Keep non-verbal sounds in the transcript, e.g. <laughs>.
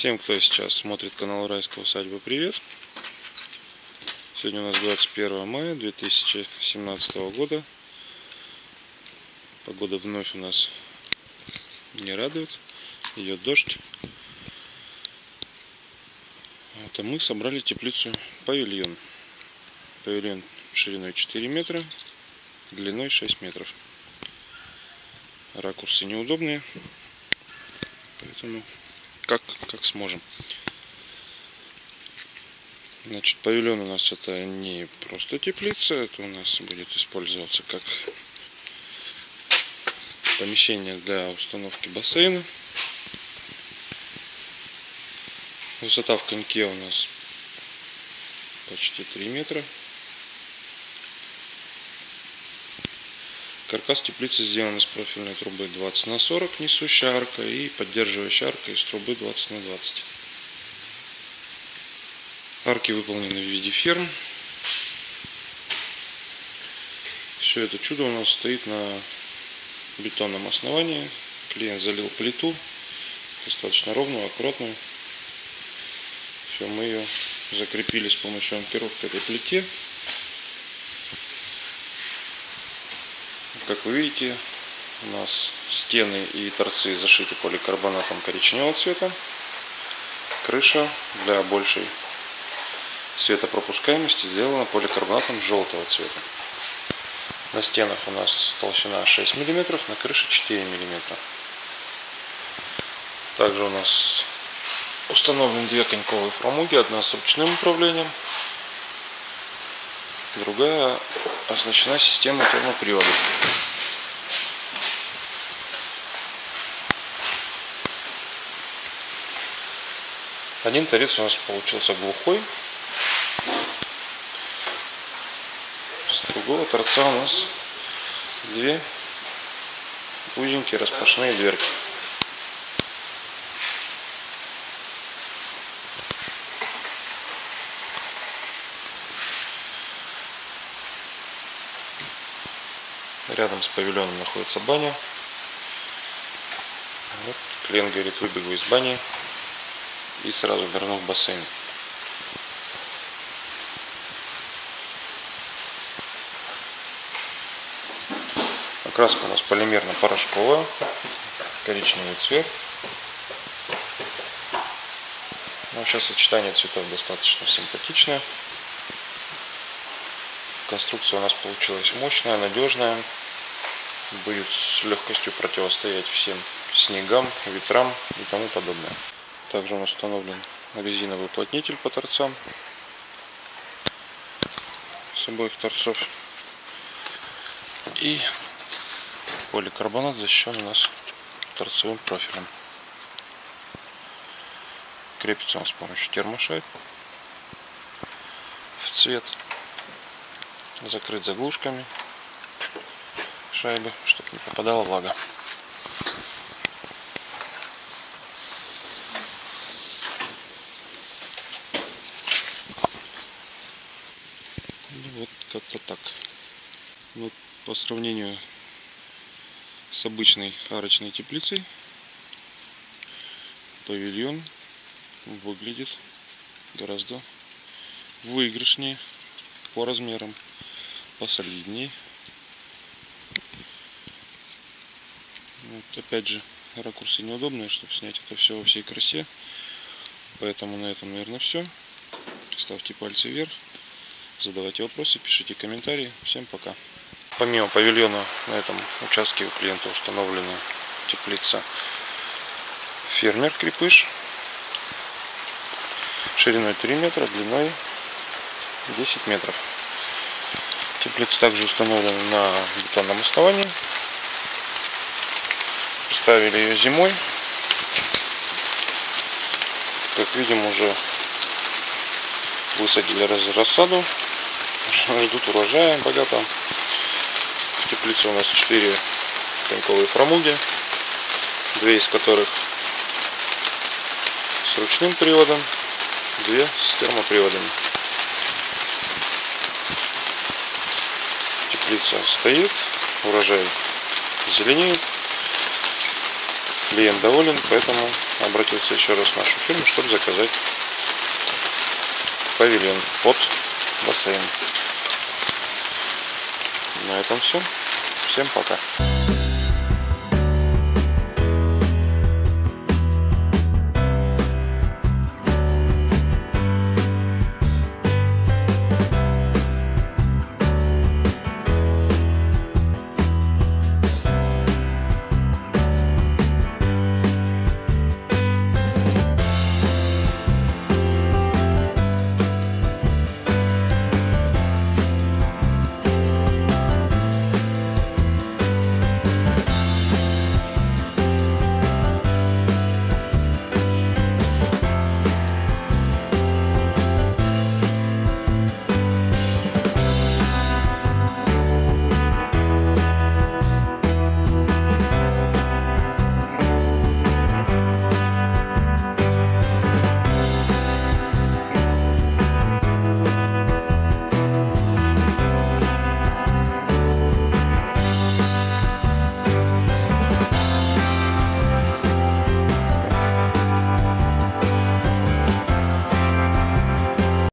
Всем, кто сейчас смотрит канал Райского усадьба, привет! Сегодня у нас 21 мая 2017 года. Погода вновь у нас не радует. Идет дождь. Вот, а мы собрали теплицу павильон. Павильон шириной 4 метра, длиной 6 метров. Ракурсы неудобные, поэтому как, как сможем. Значит, павильон у нас это не просто теплица, это у нас будет использоваться как помещение для установки бассейна. Высота в коньке у нас почти 3 метра. Каркас теплицы сделан из профильной трубы 20 на 40, несущая арка и поддерживающая арка из трубы 20 на 20. Арки выполнены в виде ферм. Все это чудо у нас стоит на бетонном основании. Клиент залил плиту, достаточно ровную, аккуратную. Все, мы ее закрепили с помощью анкеров к этой плите. Как вы видите, у нас стены и торцы зашиты поликарбонатом коричневого цвета. Крыша для большей светопропускаемости сделана поликарбонатом желтого цвета. На стенах у нас толщина 6 мм, на крыше 4 мм. Также у нас установлены две коньковые фрамуги, одна с ручным управлением, другая оснащена системой термопривода. Один торец у нас получился глухой. С другого торца у нас две узенькие распашные дверки. Рядом с павильоном находится баня. Вот, клиент говорит, выбегу из бани и сразу нырну в бассейн. Окраска у нас полимерно-порошковая, коричневый цвет. Но сейчас сочетание цветов достаточно симпатичное. Конструкция у нас получилась мощная, надежная. Будет с легкостью противостоять всем снегам, ветрам и тому подобное. Также нас установлен резиновый уплотнитель по торцам с обоих торцов. И поликарбонат защищен у нас торцевым профилем. Крепится он с помощью термошайб в цвет закрыт заглушками шайбы, чтобы не попадала влага. Ну вот как-то так. Вот по сравнению с обычной арочной теплицей павильон выглядит гораздо выигрышнее по размерам посолиднее. Вот, опять же, ракурсы неудобные, чтобы снять это все во всей красе. Поэтому на этом, наверное, все. Ставьте пальцы вверх, задавайте вопросы, пишите комментарии. Всем пока. Помимо павильона на этом участке у клиента установлена теплица фермер крепыш шириной 3 метра, длиной 10 метров. Теплица также установлена на бетонном основании. Ставили ее зимой. Как видим, уже высадили рассаду. <laughs> Ждут урожая богато. В теплице у нас 4 коньковые фрамуги, две из которых с ручным приводом, две с термоприводами. теплица стоит, урожай зеленеет. Клиент доволен, поэтому обратился еще раз в нашу фирму, чтобы заказать павильон под бассейн. На этом все. Всем пока.